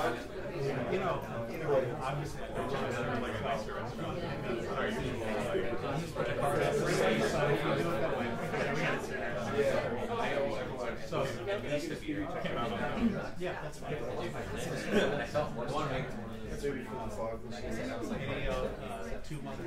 You know, you know, obviously, like a nicer restaurant. Are you So if you do it that way. So, came out on. Yeah, that's fine. Any, uh, uh, two months.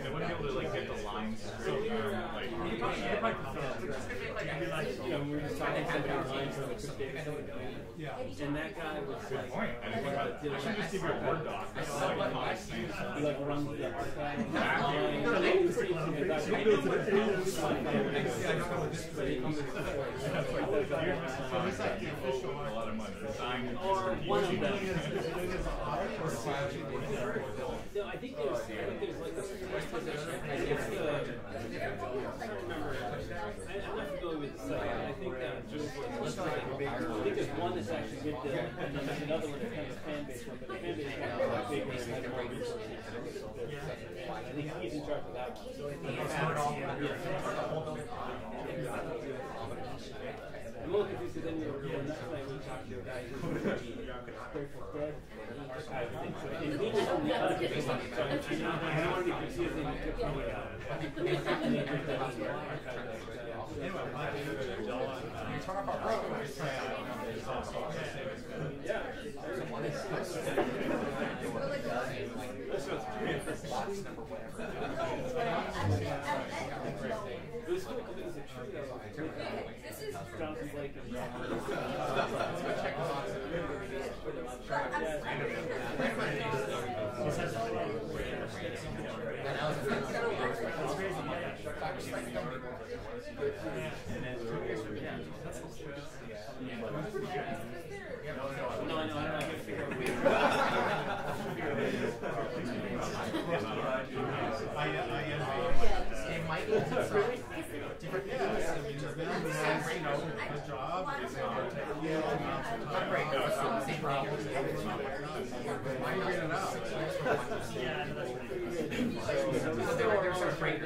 They wouldn't be able to like get the lines straight. Like, Yeah. And that guy was like, point. I didn't think about it. I should just give you a Word doc. It's like nice things. he like runs the archive. A lot of money. Or one of them. No, I think there's, I think there's like a first position. I think it's the, I can't remember. I, I'm not familiar with the site. I think that just I think there's one that's actually with them, and then there's another one that's kind of a fan base one, but the fan base one is like bigger and has more resources. I think he's in charge of that one. I'm a little confused because then we were, when that's when we talked to a guy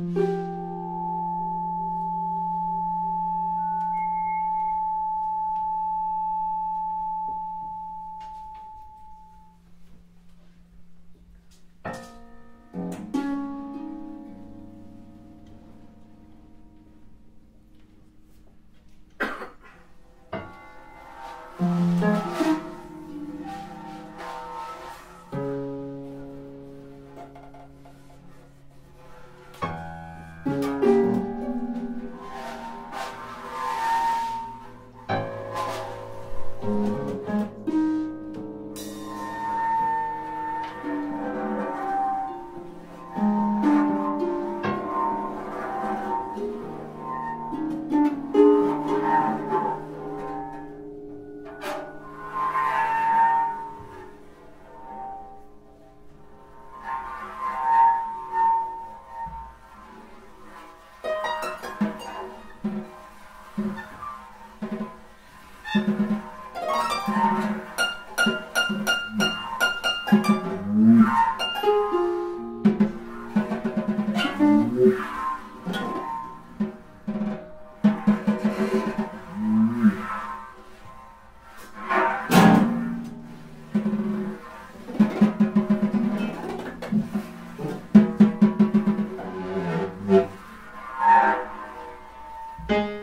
Mm-hmm. Thank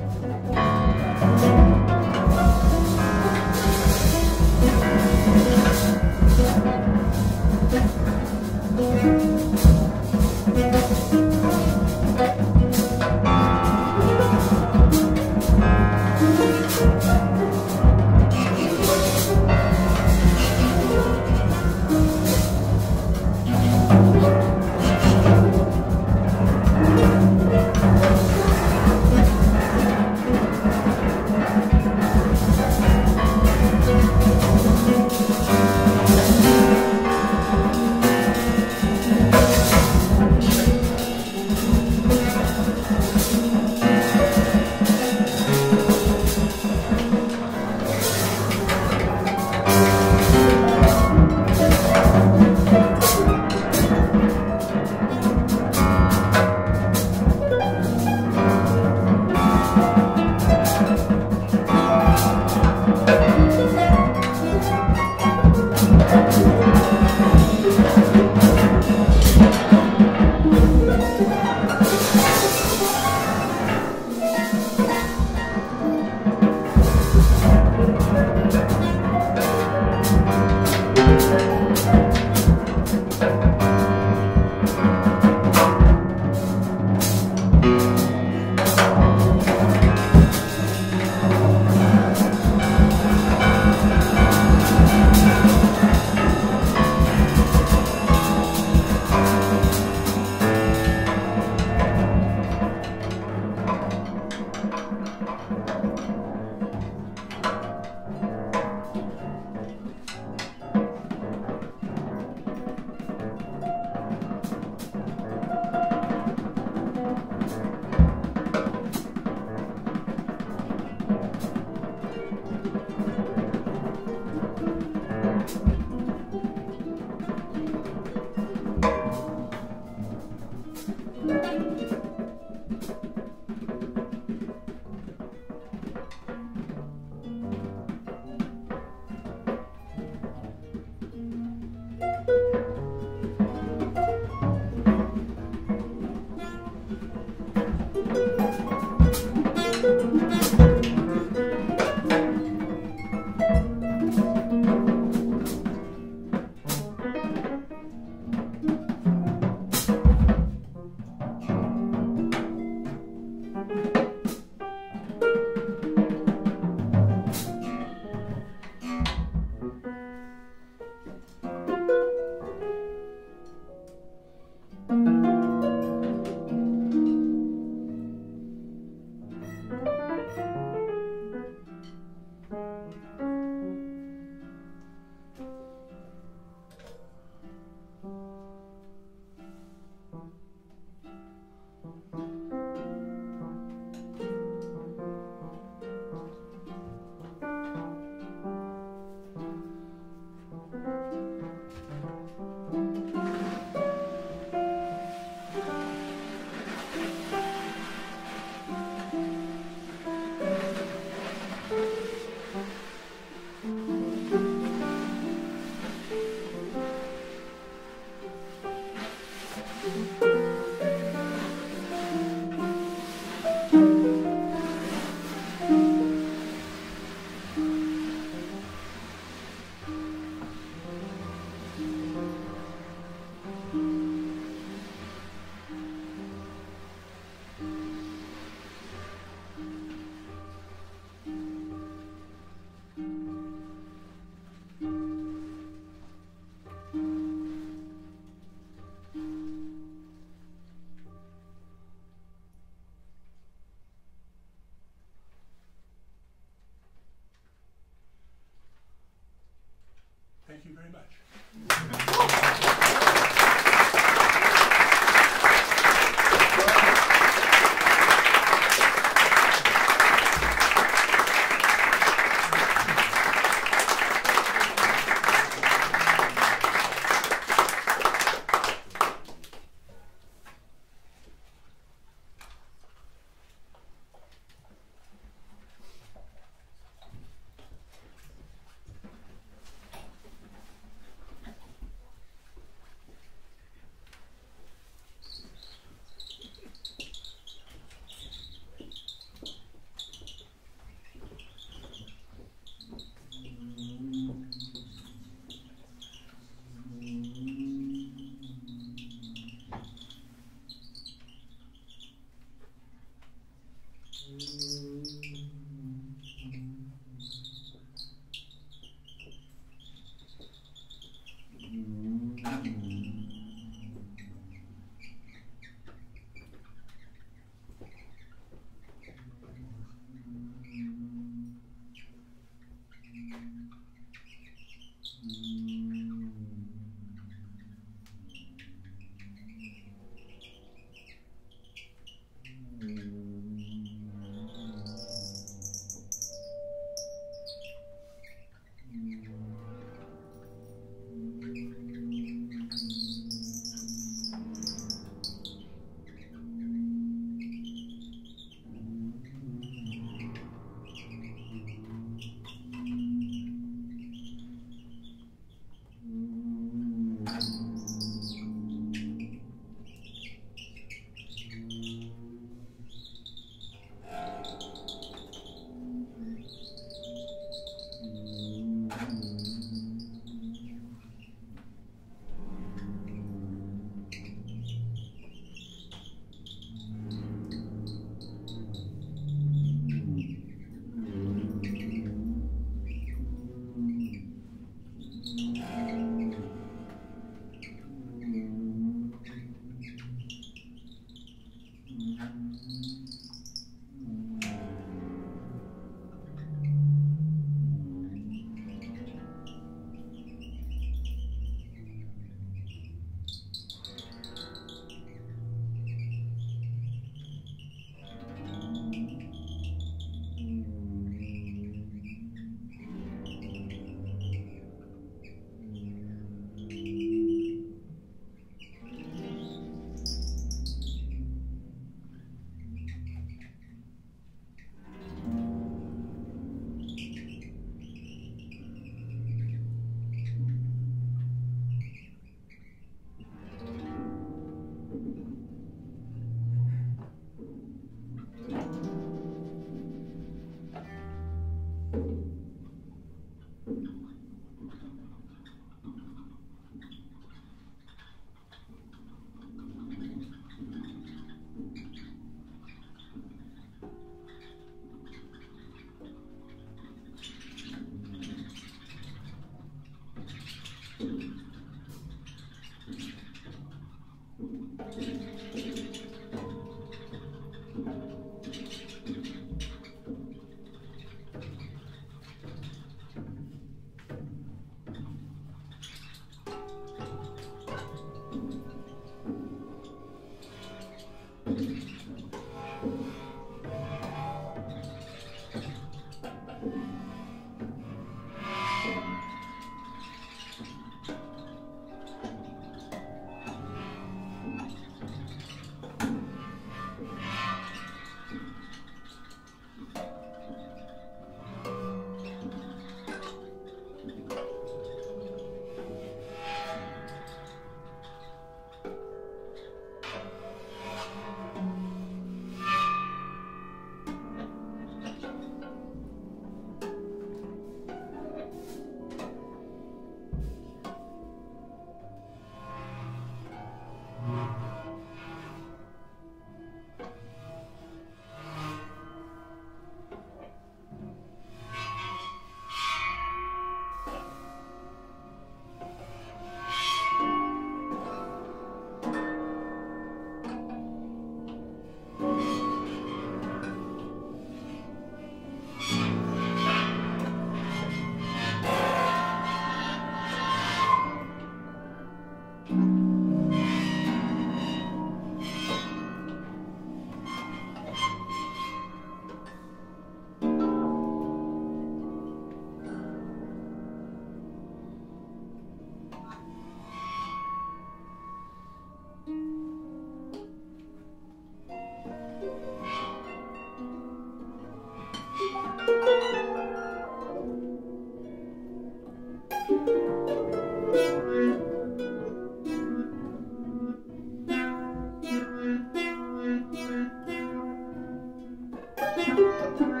three.